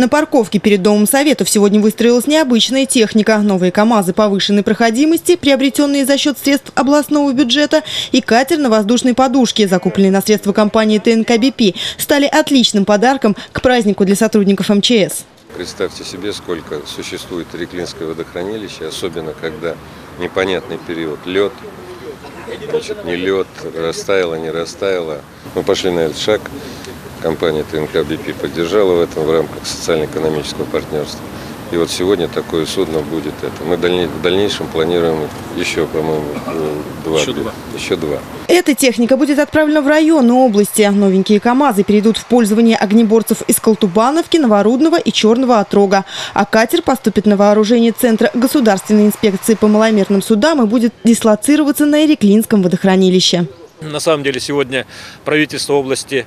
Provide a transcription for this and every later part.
На парковке перед Домом Советов сегодня выстроилась необычная техника. Новые КАМАЗы повышенной проходимости, приобретенные за счет средств областного бюджета, и катер на воздушной подушке, закупленный на средства компании ТНК-БП, стали отличным подарком к празднику для сотрудников МЧС. Представьте себе, сколько существует Реклинское водохранилище, особенно когда непонятный период лед, значит, не лед, растаяло, не растаяло. Мы пошли на этот шаг. Компания ТНК БП поддержала в этом в рамках социально-экономического партнерства. И вот сегодня такое судно будет это. Мы в дальнейшем планируем еще, по-моему, э, два. Еще два. Еще два. Эта техника будет отправлена в районы области. Новенькие КАМАЗы перейдут в пользование огнеборцев из Колтубановки, Новорудного и Черного Отрога. А катер поступит на вооружение Центра государственной инспекции по маломерным судам и будет дислоцироваться на Иреклинском водохранилище. На самом деле сегодня правительство области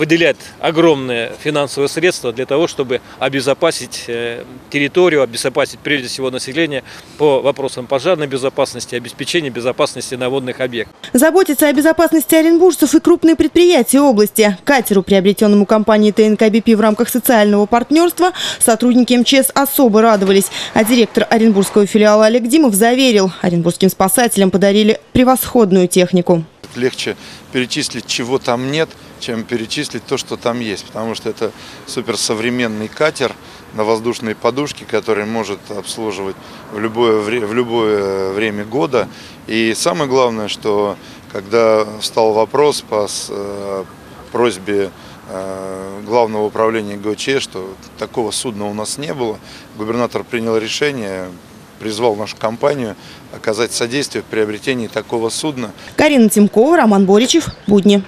выделяет огромные финансовые средства для того, чтобы обезопасить э, территорию, обезопасить прежде всего население по вопросам пожарной безопасности, обеспечения безопасности на водных объектах. Заботиться о безопасности оренбуржцев и крупные предприятия области. Катеру, приобретенному компанией ТНК БП в рамках социального партнерства, сотрудники МЧС особо радовались. А директор оренбургского филиала Олег Димов заверил, оренбургским спасателям подарили превосходную технику. Легче перечислить, чего там нет, чем перечислить то, что там есть. Потому что это суперсовременный катер на воздушной подушке, который может обслуживать в любое, в любое время года. И самое главное, что когда встал вопрос по э, просьбе э, Главного управления ГОЧ, что такого судна у нас не было, губернатор принял решение, призвал нашу компанию оказать содействие в приобретении такого судна. Карина Тимкова, Роман Боричев. Будни.